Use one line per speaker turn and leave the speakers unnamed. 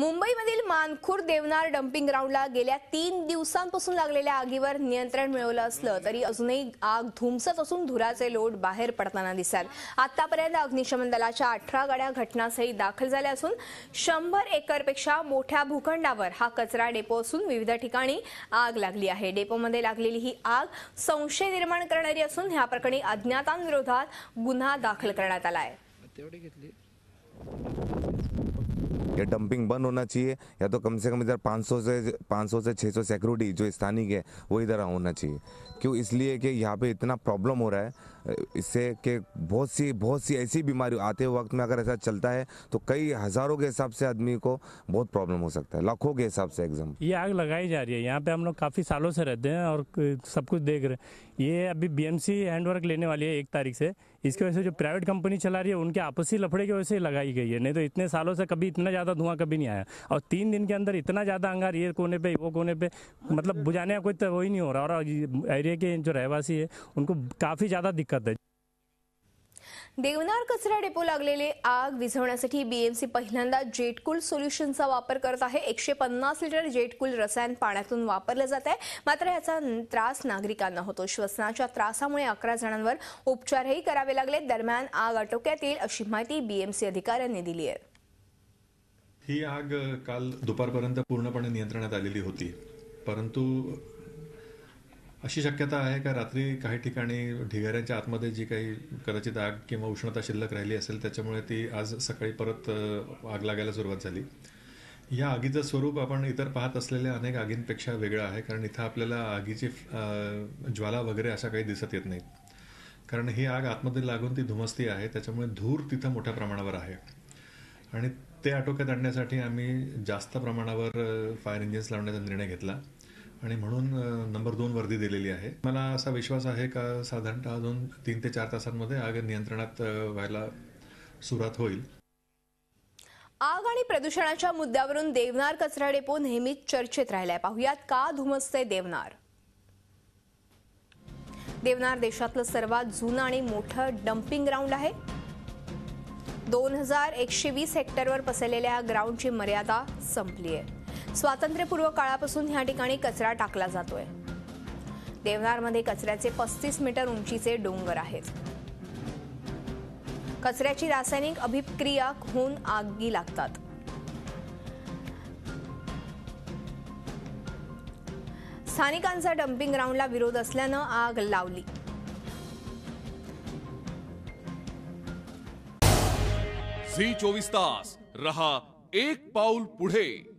मुंबईमधील मानखुर देवनार डम्पिंग ग्राउंडला गेल्या तीन दिवसांपासून लागलेल्या आगीवर नियंत्रण मिळवलं असलं तरी अजूनही आग धुमसत असून धुराचे लोट बाहेर पडताना दिसतात. आतापर्यंत अग्निशमन दलाच्या अठरा गाड्या घटनास्थळी दाखल झाल्या असून शंभर एकरपेक्षा मोठ्या भूखंडावर हा कचरा डेपो असून विविध ठिकाणी आग लागली आहे. डेपोमध्ये लागलेली ही आग संशय निर्माण करणारी असून ह्या प्रकरणी अज्ञातांविरोधात गुन्हा दाखल करण्यात आला आहे.
ये डंपिंग बंद होना चाहिए या तो कम से कम इधर 500 से 500 से 600 सिक्योरिटी जो स्थानिक है वो इधर होना चाहिए। क्यों? इसलिए कि यहाँ पे इतना प्रॉब्लम हो रहा है इससे कि बहुत सी बहुत सी ऐसी बीमारी आते वक्त में अगर ऐसा चलता है तो कई हज़ारों के हिसाब से आदमी को बहुत प्रॉब्लम हो सकता है, लाखों के हिसाब से एग्ज़ाम
ये आग लगाई जा रही है, यहाँ पे हम लोग काफ़ी सालों से रहते हैं और सब कुछ देख रहे हैं। ये अभी बीएमसी हैंडवर्क लेने वाली है एक तारीख से। इसकी वजह से जो प्राइवेट कंपनी चला रही है, उनके आपसी लफड़े की वजह से लगाई गई है। नहीं तो इतने सालों से कभी इतना ज़्यादा धुआँ कभी नहीं आया। और तीन दिन के अंदर इतना ज़्यादा अंगार ये कोने पे, वो कोने पे मतलब बुझाने का कोई तो वही नहीं हो रहा। और एरिया के जो रहवासी है, उनको काफ़ी ज़्यादा दिक्कत है
देवनार कचरा डेपो लागलेले आग विझवण्यासाठी बीएमसी पहिल्यांदा जेटकूल सोल्युशनचा वापर करत आहे. एकशे पन्नास लिटर जेटकूल रसायन पाण्यातून वापरलं जात आहे. मात्र याचा त्रास नागरिकांना होतो. श्वसनाच्या त्रासामुळे अकरा जणांवर उपचारही करावे लागले. दरम्यान आग आटोक्यात येईल अशी माहिती बीएमसी अधिकाऱ्यांनी दिली आहे.
ही आग काल दुपारपर्यंत पूर्णपणे नियंत्रणात आलेली होती. परंतु अशी शक्यता आहे का? रात्री काही ठिकाणी ढिगाऱ्यांच्या आतमध्ये जी काही कदाचित आग किंवा उष्णता शिल्लक राहिली असेल त्याच्यामुळे ती आज सकाळी परत आग लागायला सुरुवात झाली. या आगीचं स्वरूप आपण इतर पाहत असलेल्या अनेक आगींपेक्षा वेगळं आहे कारण इथं आपल्याला आगीची ज्वाला वगैरे अशा काही दिसत येत नाहीत. कारण ही आग आतमध्ये लागून ती धुमसती आहे त्याच्यामुळे धूर तिथं मोठ्या प्रमाणावर आहे. आणि ते आटोक्यात आणण्यासाठी आम्ही जास्त प्रमाणावर फायर इंजिन्स लावण्याचा निर्णय घेतला. आणि म्हणून नंबर दोन वर्दी दिलेली आहे. मला असा विश्वास आहे का साधारणतः अजून तीन ते चार तासांमध्ये आग नियंत्रणात व्हायला सुरुवात होईल.
आग आणि प्रदूषणाच्या मुद्द्यावरून देवनार कचरा डेपो नेहमीच चर्चेत राहिलाय. पाहुयात का धुमसते देवनार? देवनार देशातलं सर्वात जुनं आणि मोठं डम्पिंग ग्राउंड आहे. दोन हजार एकशे वीस हेक्टरवर पसरलेल्या या ग्राउंडची मर्यादा संपली आहे स्वातंत्र्यपूर्व काळापासून ह्या ठिकाणी कचरा टाकला जातोय. देवनारमध्ये कचऱ्याचे पस्तीस मीटर उंचीचे डोंगर आहेत. कचऱ्याची रासायनिक अभिक्रिया होऊन आगी लागतात. स्थानिकांचा डम्पिंग ग्राउंडला विरोध असल्यानं आग लावली.
झी चोवीस तास. रहा एक पाऊल पुढे.